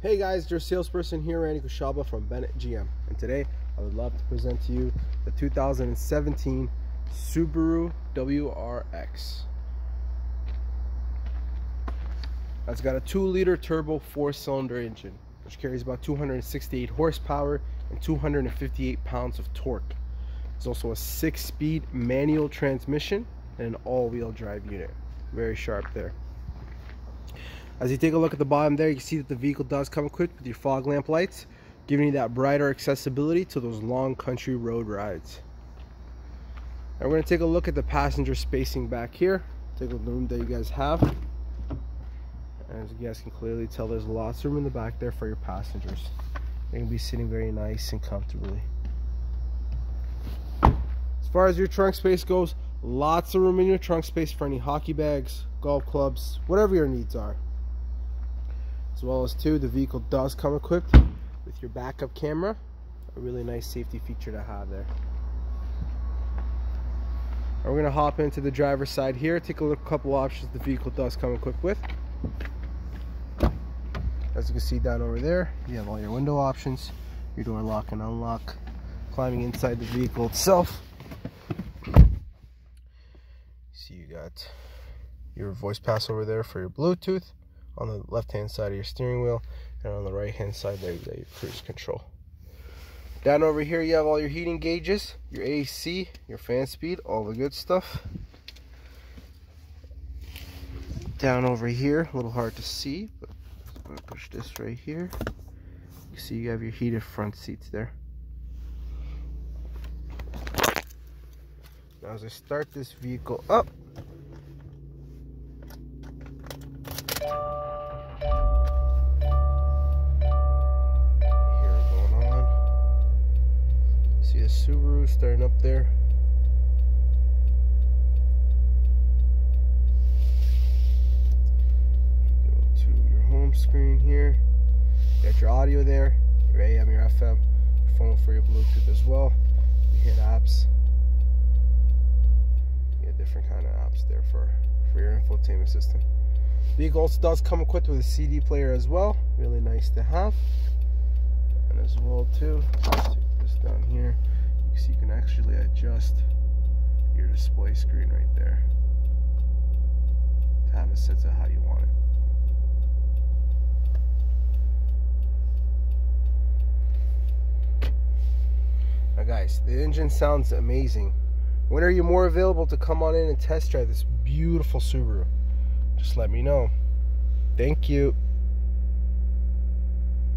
Hey guys, your salesperson here, Randy Khushaba from Bennett GM. And today I would love to present to you the 2017 Subaru WRX. That's got a 2 liter turbo 4 cylinder engine, which carries about 268 horsepower and 258 pounds of torque. It's also a 6 speed manual transmission and an all wheel drive unit. Very sharp there. As you take a look at the bottom there, you can see that the vehicle does come equipped with your fog lamp lights, giving you that brighter accessibility to those long country road rides. Now we're going to take a look at the passenger spacing back here. Take a look at the room that you guys have. As you guys can clearly tell, there's lots of room in the back there for your passengers. They can be sitting very nice and comfortably. As far as your trunk space goes, lots of room in your trunk space for any hockey bags, golf clubs, whatever your needs are as well as too the vehicle does come equipped with your backup camera. A really nice safety feature to have there. We're going to hop into the driver's side here take a look at a couple options the vehicle does come equipped with. As you can see down over there you have all your window options your door lock and unlock climbing inside the vehicle itself. See you got your voice pass over there for your bluetooth on the left hand side of your steering wheel and on the right hand side there you your cruise control. Down over here you have all your heating gauges your AC your fan speed all the good stuff. Down over here a little hard to see but I'm gonna push this right here. You see you have your heated front seats there. Now as I start this vehicle up Subaru starting up there. Go to your home screen here. You got your audio there, your AM, your FM, your phone for your Bluetooth as well. You hit apps. You get different kind of apps there for, for your infotainment system. Vehicle also does come equipped with a CD player as well. Really nice to have. And as well too, let's take this down here actually adjust your display screen right there to have it set to how you want it. Now guys, the engine sounds amazing. When are you more available to come on in and test drive this beautiful Subaru? Just let me know. Thank you.